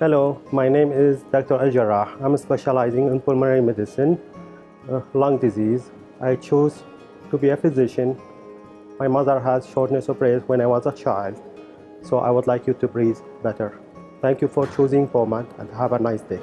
Hello, my name is Dr. Al Jarrah. I'm specializing in pulmonary medicine, uh, lung disease. I chose to be a physician. My mother had shortness of breath when I was a child, so I would like you to breathe better. Thank you for choosing Beaumont and have a nice day.